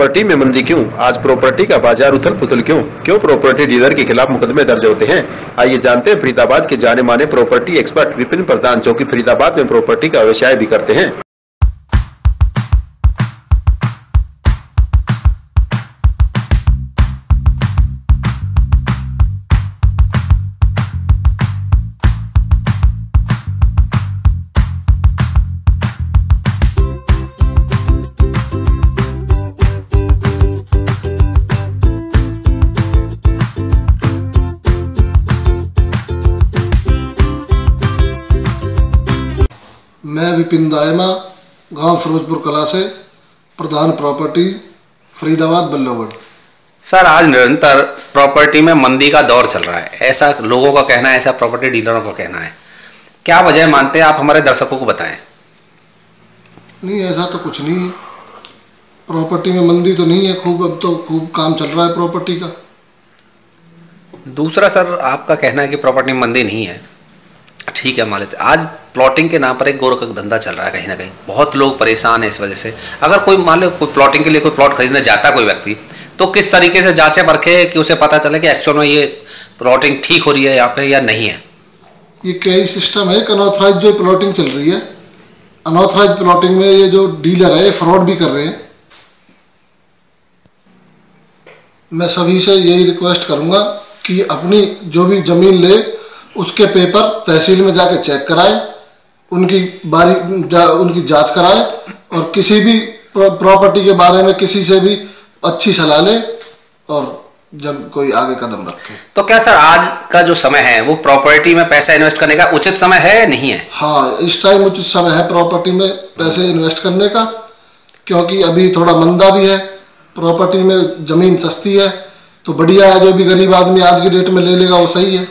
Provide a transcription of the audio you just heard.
Property में मंदी क्यों? आज प्रॉपर्टी का बाज़ार उथल पुथल क्यों? क्यों प्रॉपर्टी डीलर के खिलाफ मुकदमे दर्ज होते हैं? आइए जानते हैं, फरीदाबाद के जाने माने प्रॉपर्टी एक्सपर्ट विपिन प्रधान जो की फरीदाबाद में प्रॉपर्टी का व्यवसाय भी करते हैं। मैं विपिन दायमा गाँव फिरोजपुर कला से प्रधान प्रॉपर्टी फरीदाबाद बल्लभगढ़ सर आज निरंतर प्रॉपर्टी में मंदी का दौर चल रहा है। ऐसा लोगों का कहना है ऐसा प्रॉपर्टी डीलरों का कहना है। क्या वजह मानते हैं? आप हमारे दर्शकों को बताएँ। नहीं ऐसा तो कुछ नहीं है। प्रॉपर्टी में मंदी तो नहीं है खूब अब तो खूब काम चल रहा है प्रॉपर्टी का। दूसरा सर आपका कहना है कि प्रॉपर्टी में मंदी नहीं है। ठीक है मान लेते आज प्लॉटिंग के नाम पर एक गोरख धंधा चल रहा है कहीं ना कहीं। बहुत लोग परेशान हैं इस वजह से। अगर कोई मान लो कोई प्लॉटिंग के लिए कोई प्लॉट खरीदने जाता कोई व्यक्ति तो किस तरीके से जांचे परखे कि उसे पता चले कि एक्चुअल में ये प्लॉटिंग ठीक हो रही है यहाँ पे या नहीं है? ये कई सिस्टम है? एक अनऑथराइज जो प्लॉटिंग चल रही है अनऑथराइज प्लॉटिंग में ये जो डीलर है, ये फ्रॉड भी कर रहे हैं। मैं सभी से यही रिक्वेस्ट करूँगा कि अपनी जो भी ज़मीन ले उसके पेपर तहसील में जाके चेक कराए उनकी बारी जा, उनकी जाँच कराए और किसी भी प्रॉपर्टी के बारे में किसी से भी अच्छी सलाह ले और जब कोई आगे कदम रखे। तो क्या सर आज का जो समय है वो प्रॉपर्टी में पैसा इन्वेस्ट करने का उचित समय है नहीं है? हाँ इस टाइम उचित समय है प्रॉपर्टी में पैसे इन्वेस्ट करने का क्योंकि अभी थोड़ा मंदा भी है प्रॉपर्टी में ज़मीन सस्ती है तो बढ़िया है जो भी गरीब आदमी आज की डेट में ले लेगा वो सही है।